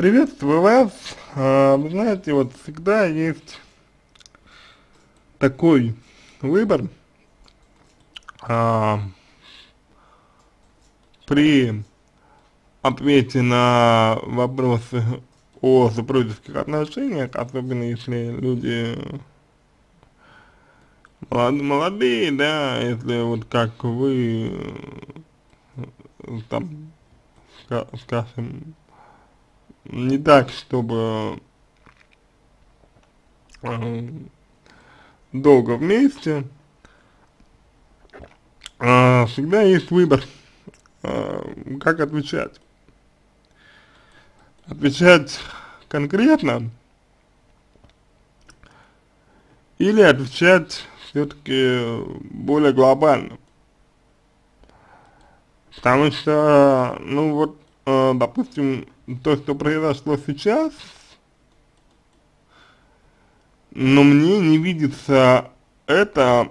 Приветствую вас. А, вы знаете, вот всегда есть такой выбор а, при ответе на вопросы о супружеских отношениях, особенно если люди молодые, да, если вот как вы, там, скажем, не так, чтобы э, долго вместе, э, всегда есть выбор, э, как отвечать. Отвечать конкретно или отвечать все-таки более глобально. Потому что, ну вот, э, допустим, то, что произошло сейчас, но мне не видится это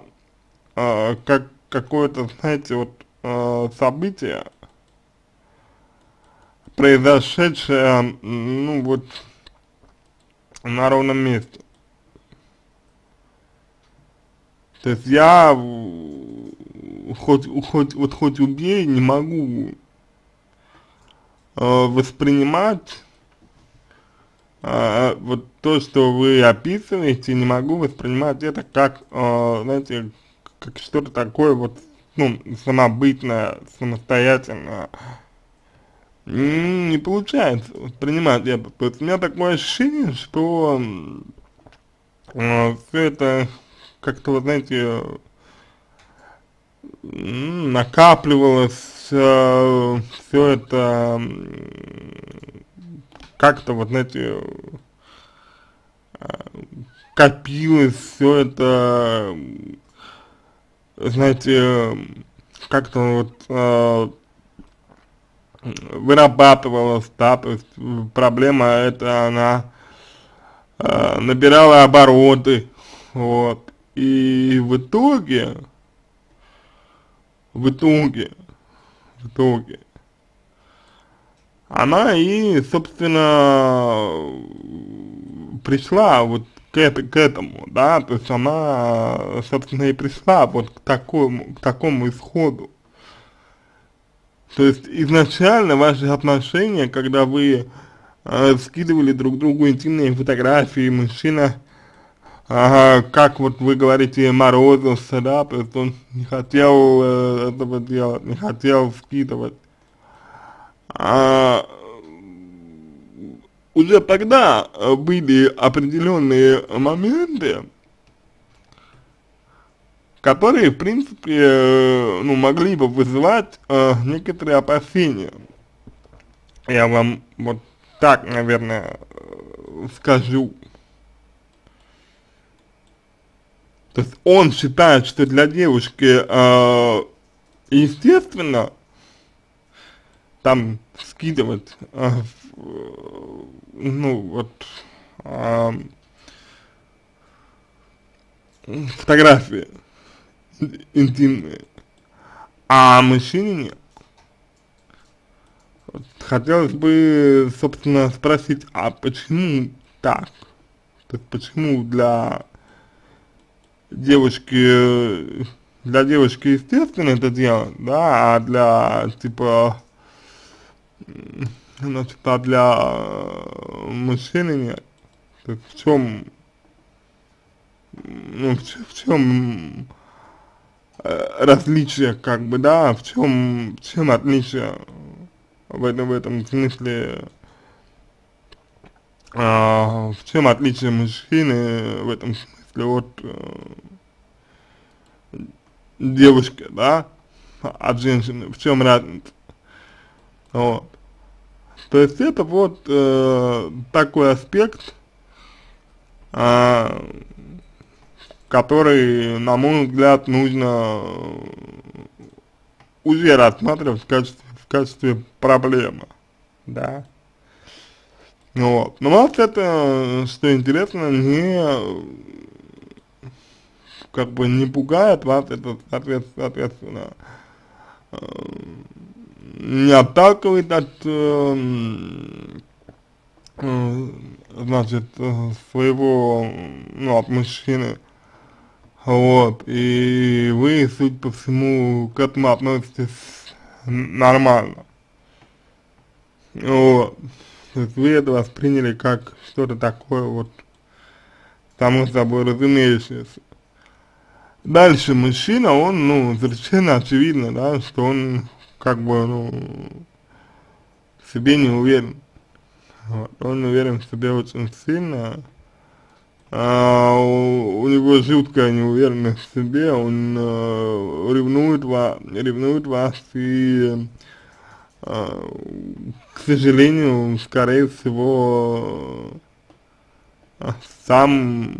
э, как какое-то, знаете, вот э, событие, произошедшее, ну вот, на ровном месте. То есть я хоть, хоть, вот хоть убей, не могу воспринимать э, вот то, что вы описываете, не могу воспринимать это как, э, знаете, как что-то такое вот, ну, самобытное, самостоятельное. Не получается воспринимать это. То есть у меня такое ощущение, что э, все это как-то, вы знаете, накапливалось э, все это как-то вот знаете э, копилось все это знаете как-то вот э, вырабатывалась да то есть проблема эта она э, набирала обороты вот. И в итоге, в итоге, в итоге, она и, собственно, пришла вот к, это, к этому, да, то есть она, собственно, и пришла вот к такому, к такому исходу. То есть изначально ваши отношения, когда вы э, скидывали друг другу интимные фотографии, мужчина ага, как вот вы говорите, морозился, да, то есть он не хотел э, этого делать, не хотел скидывать. А, уже тогда были определенные моменты, которые, в принципе, э, ну, могли бы вызывать э, некоторые опасения. Я вам вот так, наверное, скажу. То есть он считает, что для девушки э, естественно там скидывать, э, ну вот, э, фотографии интимные, а мужчине нет. Хотелось бы, собственно, спросить, а почему так? То есть почему для девочки, для девочки естественно это делать, да, а для, типа, значит, а для мужчины нет. Есть в чем, ну, в, в чем э, различие, как бы, да, в чем, в чем отличие в этом, в этом смысле, а, в чем отличие мужчины в этом смысле э, девушка, да, от женщины, в чем разница, вот. То есть это вот э, такой аспект, э, который, на мой взгляд, нужно уже рассматривать в качестве, в качестве проблемы, да. Вот. Но вас это, что интересно, не как бы не пугает вас, это соответственно э, не отталкивает от э, значит, своего, ну, от мужчины, вот, и вы, судя по всему, к этому относитесь нормально, вот, то есть вы это восприняли как что-то такое вот, само собой разумеющееся. Дальше мужчина, он, ну, совершенно очевидно, да, что он, как бы, ну, в себе не уверен. Вот. Он уверен в себе очень сильно, а у, у него жуткая неуверенность в себе, он э, ревнует, вас, ревнует вас и, э, к сожалению, скорее всего, сам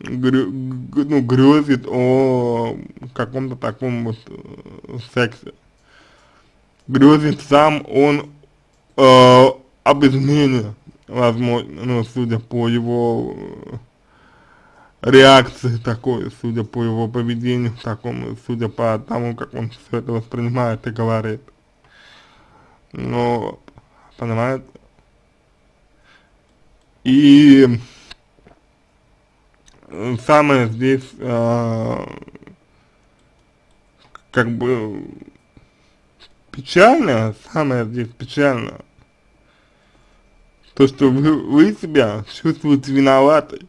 грю, ну, грезит о каком-то таком вот э, сексе. Грезит сам он э, об измене, возможно, ну, судя по его реакции такой, судя по его поведению такому, судя по тому, как он все это воспринимает и говорит. Но, понимаете? И самое здесь, э, как бы, печальное, самое здесь печальное, то, что вы, вы себя чувствуете виноватой.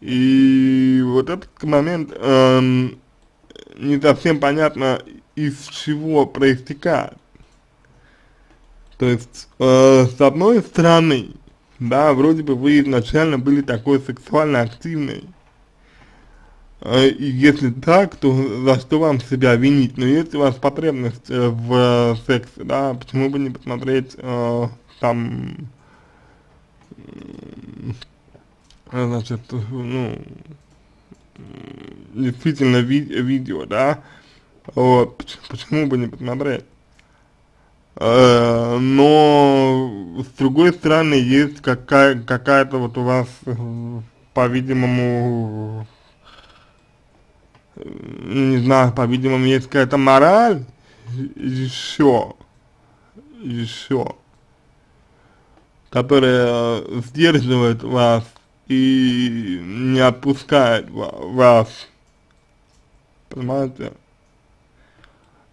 И вот этот момент эм, не совсем понятно, из чего проистекает. То есть, э, с одной стороны, да, вроде бы вы изначально были такой сексуально активной, э, и если так, то за что вам себя винить? Но если у вас потребность э, в сексе, да, почему бы не посмотреть э, там, значит, ну, действительно ви видео, да, вот, почему бы не посмотреть? Э, но с другой стороны есть какая какая-то вот у вас, по-видимому, не знаю, по-видимому есть какая-то мораль? Еще, еще, которая сдерживает вас и не отпускает вас, понимаете?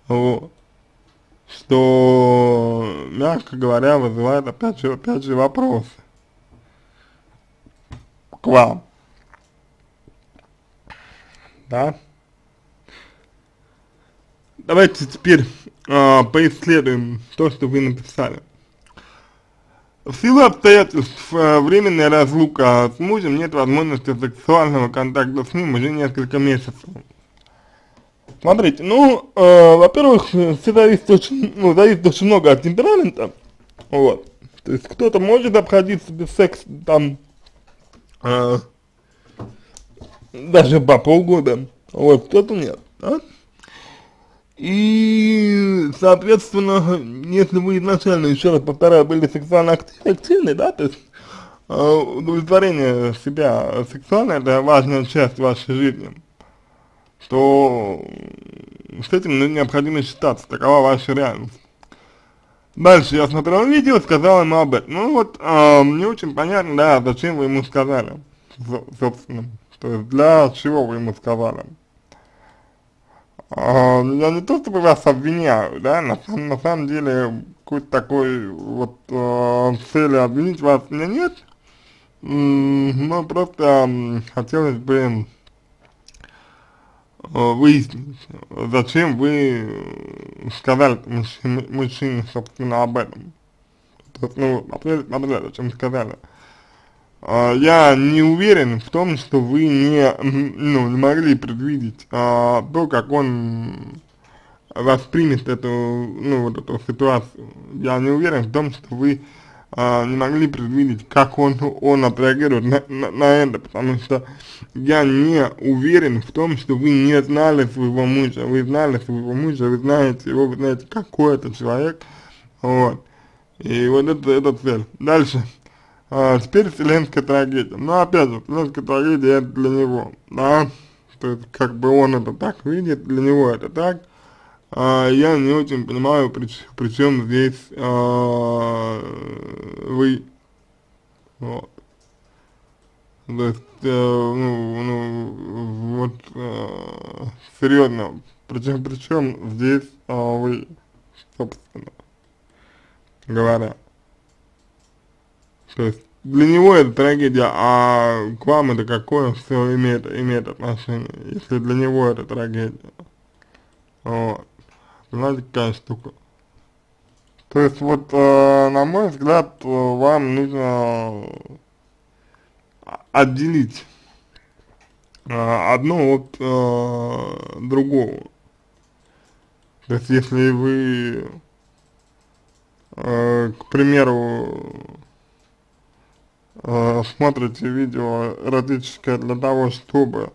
Вот что, мягко говоря, вызывает опять же, опять же вопросы к вам. Да? Давайте теперь э, поисследуем то, что вы написали. В силу обстоятельств э, временная разлука с мужем нет возможности сексуального контакта с ним уже несколько месяцев. Смотрите, ну, э, во-первых, все зависит очень, ну, зависит очень много от темперамента, вот, то есть кто-то может обходиться без секса, там, э, даже по полгода, вот, кто-то нет, да? И, соответственно, если вы изначально, еще раз повторяю, были сексуально активны, да, то есть э, удовлетворение себя сексуально, это важная часть вашей жизни, то с этим необходимо считаться, такова ваша реальность. Дальше я смотрел видео, сказал ему об этом. Ну вот, э, мне очень понятно, да, зачем вы ему сказали, собственно. То есть для чего вы ему сказали. Э, я не то чтобы вас обвиняю, да, на, на самом деле какой-то такой вот э, цели обвинить вас у меня нет. Но просто э, хотелось бы выяснить, зачем вы сказали мужчине, мужчине, собственно, об этом. То есть, ну, смотрели, зачем сказали. Uh, я не уверен в том, что вы не, ну, не могли предвидеть uh, то, как он воспримет эту, ну, вот эту ситуацию. Я не уверен в том, что вы а, не могли предвидеть, как он, он отреагирует на, на, на это, потому что я не уверен в том, что вы не знали своего мужа, вы знали своего мужа, вы знаете его, вы знаете, какой это человек, вот, и вот это, это цель. Дальше, а, теперь вселенская трагедия, ну опять же, вселенская трагедия это для него, да, то есть как бы он это так видит, для него это так, а, я не очень понимаю, при, при чем здесь а, вы, вот. То есть, э, ну, ну, вот, э, серьезно, причем, причем здесь э, вы, собственно говоря. То есть, для него это трагедия, а к вам это какое все имеет, имеет отношение, если для него это трагедия. Вот. Знаете, какая штука. То есть вот, э, на мой взгляд, э, вам нужно отделить э, одно от э, другого. То есть если вы, э, к примеру, э, смотрите видео эротическое для того, чтобы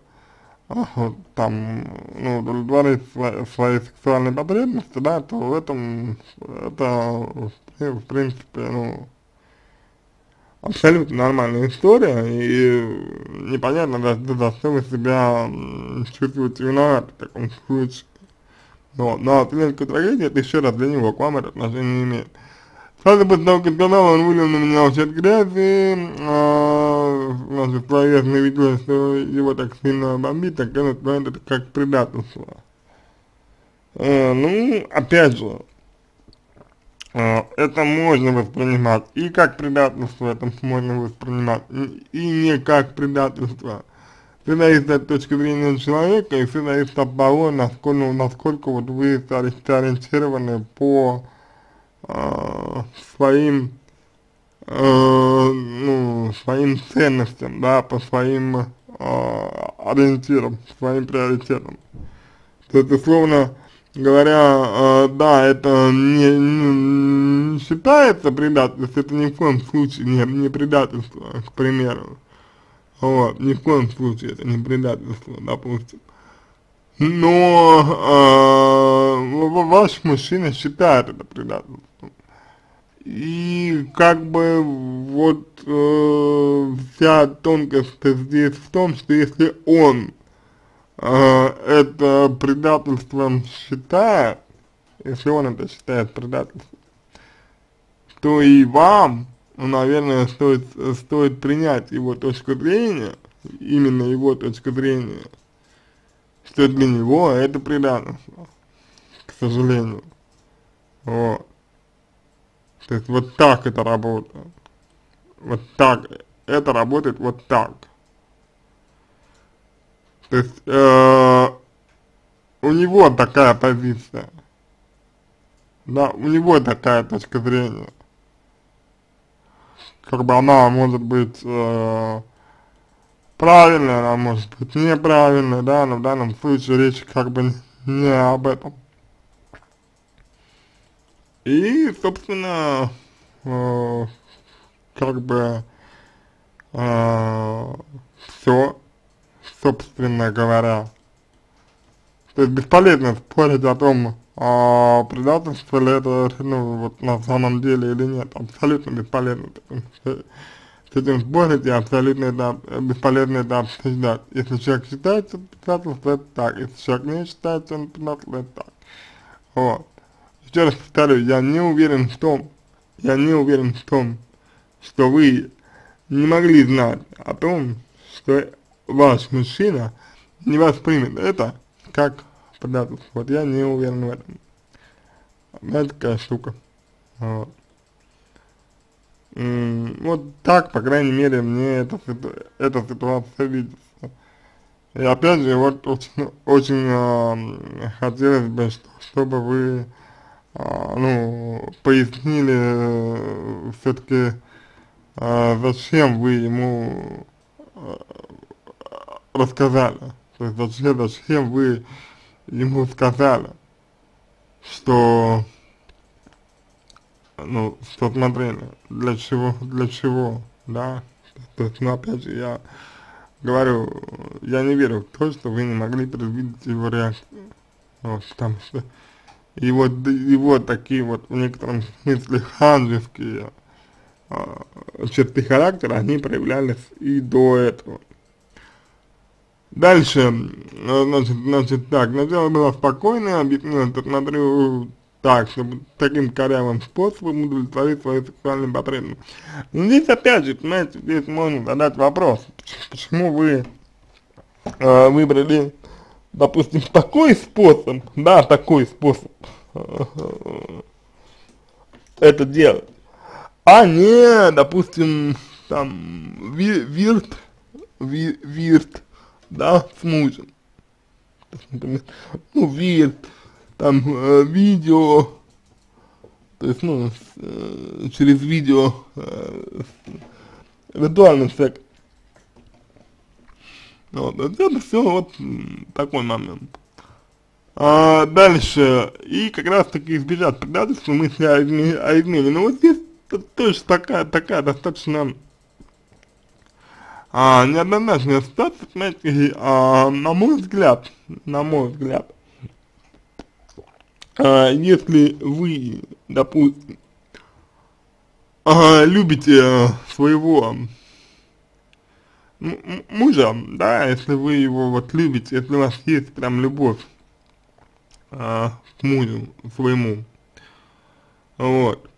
там, ну, удовлетворить свои, свои сексуальные потребности, да, то в этом, это, в принципе, ну, абсолютно нормальная история, и непонятно, за, за что вы себя чувствуете виноваты в таком случае. Но, но ответка трагедии, это еще раз для него, к вам это отношение не имеет. Сразу после того, как сказал, он вылил на меня ущерб грязи, э, значит, словесно видел, что его так сильно бомбит, так этот момент это как предательство. Э, ну, опять же, э, это можно воспринимать и как предательство, это можно воспринимать, и не как предательство. Все зависит от точки зрения человека, и все зависит от того, насколько, насколько вот вы ориентированы по своим, э, ну, своим ценностям, да, по своим э, ориентирам, своим приоритетам. То есть, условно говоря, э, да, это не, не считается предательством, это ни в коем случае не, не предательство, к примеру. Вот, ни в коем случае это не предательство, допустим. Но э, ваш мужчина считает это предательством. И как бы вот э, вся тонкость здесь в том, что если он э, это предательством считает, если он это считает предательством, то и вам, наверное, стоит, стоит принять его точку зрения, именно его точку зрения, что для него это предательство, к сожалению. Вот. То есть вот так это работает. Вот так. Это работает вот так. То есть э, у него такая позиция. Да, у него такая точка зрения. Как бы она может быть э, правильная, она может быть неправильная, да, но в данном случае речь как бы не об этом. И, собственно, э, как бы э, все, собственно говоря. То есть бесполезно спорить о том, а предательство ли это, ну, вот на самом деле или нет, абсолютно бесполезно с этим спорить и абсолютно это, бесполезно это обсуждать. Если человек считает, что предательство это так, если человек не считает, что он предательство это так. Вот еще раз повторю, я не уверен в том, я не уверен в том, что вы не могли знать о том, что ваш мужчина не воспримет это как предательство. Вот я не уверен в этом. Это такая штука. Вот. вот так, по крайней мере, мне эта, эта ситуация видится. И опять же, вот очень, очень э, хотелось бы, чтобы вы ну, пояснили э, все-таки, а, зачем вы ему а, рассказали, то есть зачем, зачем вы ему сказали, что, ну, что смотрели, для чего, для чего, да, то есть, ну, опять же, я говорю, я не верю в то, что вы не могли предвидеть его реакцию, вот, потому что и вот, и вот такие вот в некотором смысле ханжеские э, черты характера, они проявлялись и до этого. Дальше, значит, значит так, начало было спокойное, объяснила, смотрю, так, чтобы таким корявым способом удовлетворить свои сексуальные потребности. Но здесь опять же, понимаете, здесь можно задать вопрос, почему вы э, выбрали, допустим, такой способ, да, такой способ э, это делать, а не, допустим, там, ви, вирт, ви, вирт, да, с мужем. Ну, вирт, там э, видео, то есть, ну, э, через видео, виртуальный секс. Вот, это все вот такой момент. А, дальше, и как раз таки избежать предательства мысли о, измене, о измене. Но вот здесь тоже такая, такая достаточно а, неоднозначная ситуация, понимаете, а, на мой взгляд, на мой взгляд, а, если вы, допустим, а, любите своего мужа, да, если вы его вот любите, если у вас есть прям любовь а, к мужу своему, вот,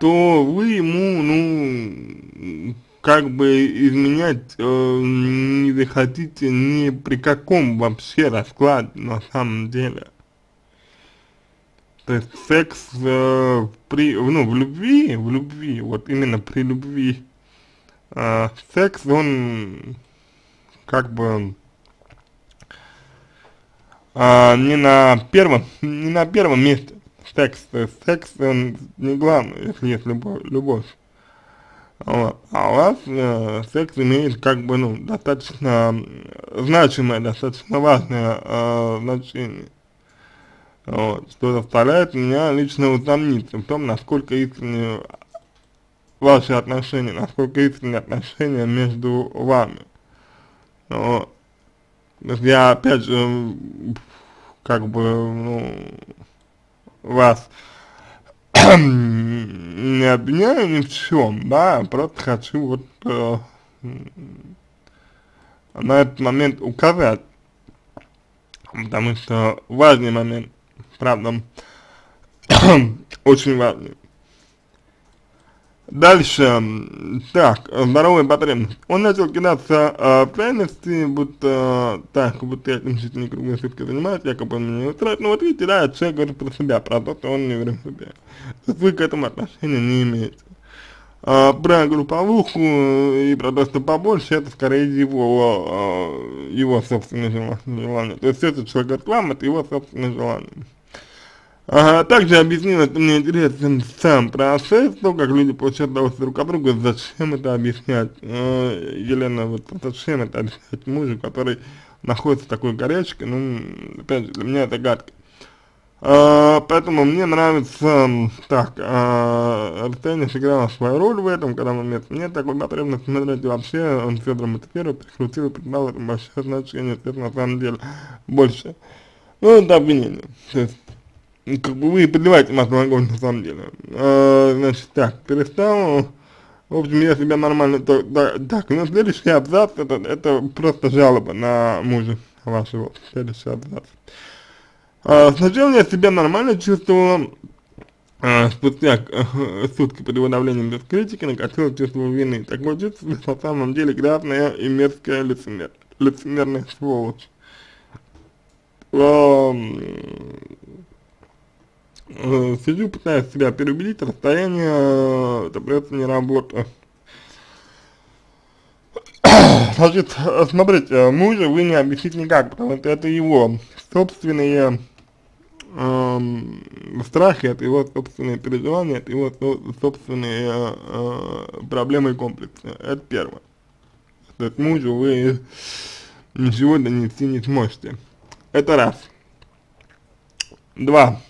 то вы ему, ну, как бы изменять э, не захотите ни при каком вообще раскладе на самом деле. То есть секс э, при, ну, в любви, в любви, вот именно при любви, э, секс, он как бы э, не на первом, не на первом месте секс, есть секс, он не главный, если есть любовь. любовь. Вот. А у вас э, секс имеет как бы, ну, достаточно значимое, достаточно важное э, значение. Вот, что заставляет меня лично усомниться в том, насколько искренне ваши отношения, насколько искренние отношения между вами. Есть я опять же, как бы, ну, вас не обвиняю ни в чем, да, просто хочу вот э, на этот момент указать, потому что важный момент правда, очень важный. Дальше, так, здоровая потребность. Он начал кидаться э, в крайности, будто, так, будто я не круглые сутки занимаюсь, якобы он меня не устраивает. Ну вот видите, да, человек говорит про себя, про то, что он не верит в себя. То вы к этому отношения не имеете. А, про групповуху и про то, что побольше, это скорее его, а, его собственное желание. То есть это человек вам, это его собственное желание. А, также объяснил, что мне интересен сам процесс, то, как люди получают удовольствие друг от друга, зачем это объяснять, э, Елена, вот зачем это объяснять мужу, который находится в такой горячке, ну, опять же, для меня это гадко. А, поэтому мне нравится, так, а, расстояние сыграло свою роль в этом, когда момент. Мне такой потребность смотреть вообще, он Федор мотивирует, прикрутил и придал этому большое значение, это на самом деле больше. Ну, это обвинение, то есть как бы вы подливаете масло в огонь на самом деле. А, значит, так, перестал, в общем, я себя нормально, то, да, так, ну, следующий абзац, это, это просто жалоба на мужа вашего, следующий абзац. А, сначала я себя нормально чувствовала, а, спустя а, сутки под его давлением без критики накатило чувство вины. Такое чувство на самом деле грязная и мерзкая лицемер, лицемерная сволочь. А, э, сижу, пытаюсь себя переубедить, расстояние, э, это просто не работа. Значит, смотрите, мужа вы не объясните никак, потому что это его собственные э, страхи, это его собственные переживания, это его собственные э, проблемы и комплексы. Это первое. То есть мужу вы ничего донести не сможете. Это раз. Два.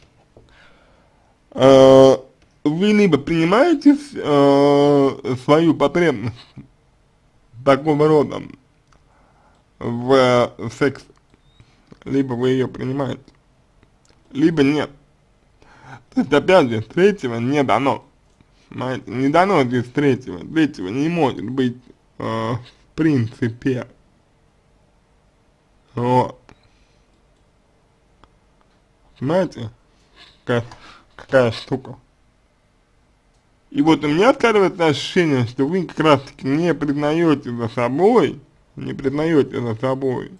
Э, вы либо принимаете э, свою потребность такого рода в секс, либо вы ее принимаете, либо нет. То есть, опять же, третьего не дано. Понимаете? Не дано здесь третьего. Третьего не может быть э, в принципе. Вот. Понимаете? Какая, какая штука. И вот у меня складывается ощущение, что вы как раз таки не признаете за собой, не признаете за собой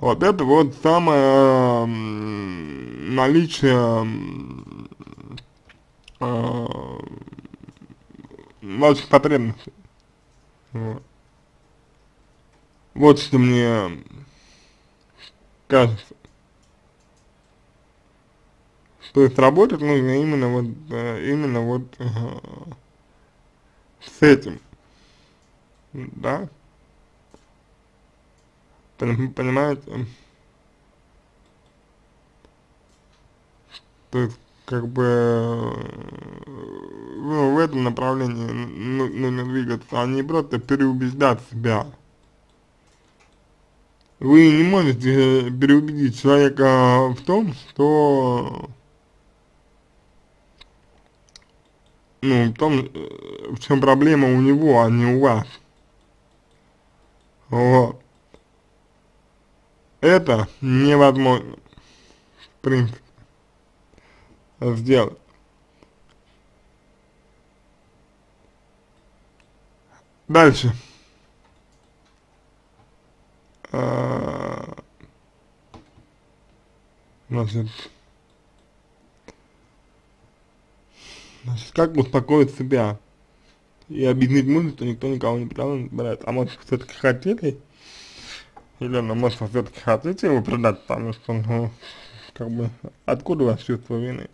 вот это вот самое наличие э, ваших потребностей. Вот. вот что мне кажется. То есть работать нужно именно вот, э, именно вот э, с этим, да? Понимаете? То есть, как бы, ну, в этом направлении нужно двигаться, а не просто переубеждать себя. Вы не можете переубедить человека в том, что ну, в том, э, в чем проблема у него, а не у вас. Вот. Это невозможно, в принципе, сделать. Дальше. А, значит, Значит, как успокоить себя и объяснить мужу, что никто никого не собирает. А может, все-таки хотели? Или, ну, может, все-таки хотите его предать, потому что, ну, как бы, откуда у вас чувство вины?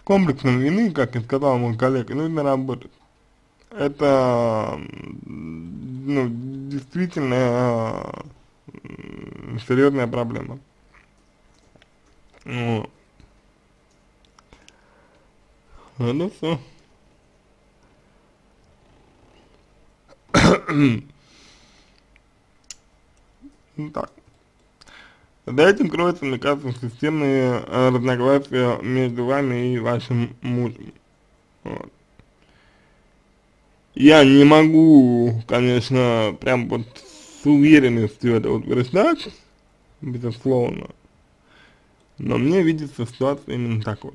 С комплексом вины, как и сказал мой коллега, нужно работать. Это, ну, действительно серьезная проблема. Ну, ну все. так. За этим кроется, мне кажется, системные э, разногласия между вами и вашим мужем. Вот. Я не могу, конечно, прям вот с уверенностью это утверждать, безусловно, но мне видится ситуация именно такой.